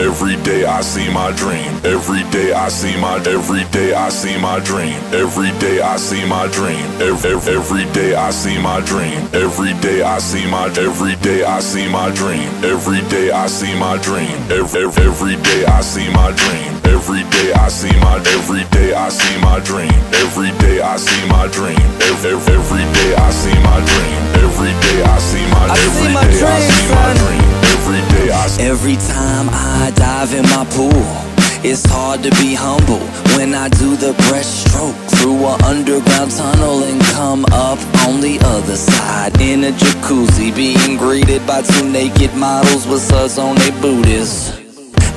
Every day I see my dream. Every day I see my every day I see my dream. Every day I see my dream. Every, every day I see my dream. Every day I see my every day I see my dream. Every day I see my dream. Every, every day I see my dream. Every day I see my every day I see my dream. Every day I see my dream. Every, every day I see Every time I dive in my pool, it's hard to be humble when I do the breaststroke through an underground tunnel and come up on the other side. In a jacuzzi, being greeted by two naked models with suds on their booties.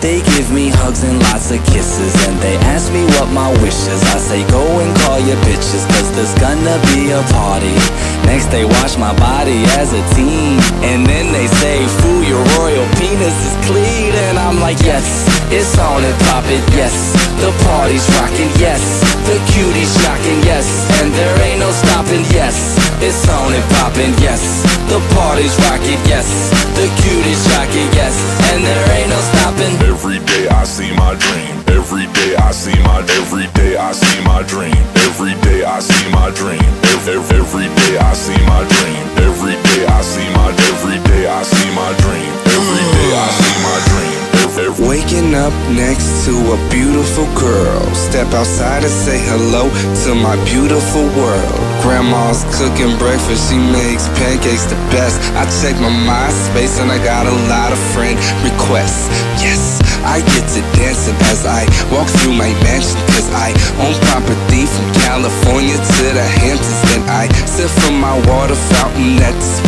They give me hugs and lots of kisses And they ask me what my wishes. I say go and call your bitches Cause there's gonna be a party. Next they wash my body as a teen And then they say party's rocking yes. The cuties shocking yes. And there ain't no stopping yes. It's on and popping yes. The party's rocking yes. The cuties shocking yes. And there ain't no stopping. Every day I see my dream. Every day I see my every day I see my dream. Every day I see my dream. Next to a beautiful girl. Step outside and say hello to my beautiful world. Grandma's cooking breakfast, she makes pancakes the best. I check my MySpace and I got a lot of friend requests. Yes, I get to dancing as I walk through my mansion. Cause I own property from California to the Hamptons. Then I sip from my water fountain that dispenses soda.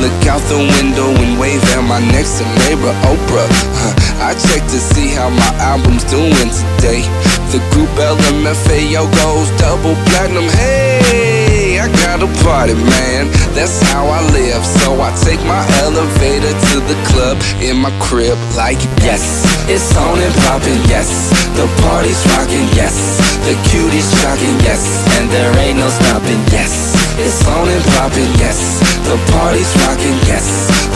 Look out the window and wave at my next neighbor, Oprah. Huh, I check to see how my album's doing today. The group LMFAO goes double platinum. Hey, I got a party, man. That's how I live. So I take my elevator to the club in my crib, like Yes, it's on and poppin', yes The party's rockin', yes The cuties the party's rocking, yes.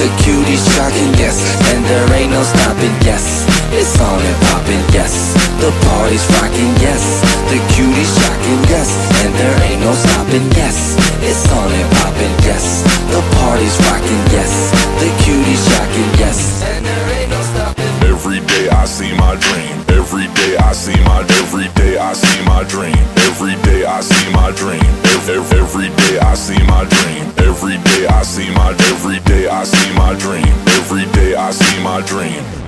The cuties shocking, yes. And there ain't no stopping, yes. It's on and popping, yes. The party's rocking, yes. The cuties shocking, yes. And there ain't no stopping, yes. It's on and popping, yes. The party's rocking. dream. Every day I see my, every day I see my dream. Every day I see my dream. Every, every day I see my dream. Every day I see my, every day I see my dream. Every day I see my dream.